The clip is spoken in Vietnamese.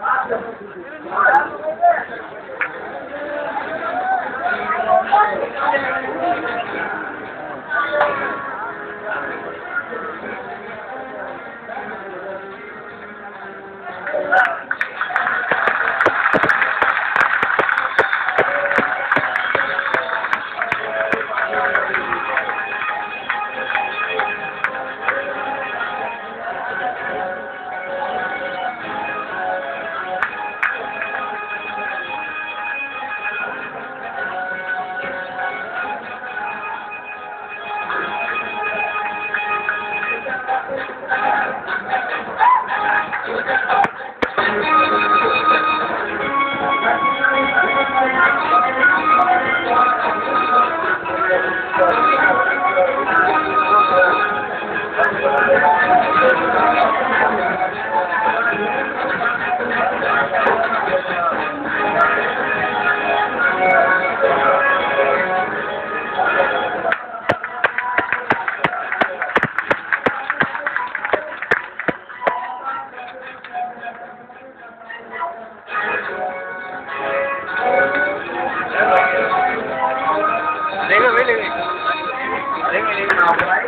Thank you. Lấy lên, lấy lên. Lấy lên, lấy.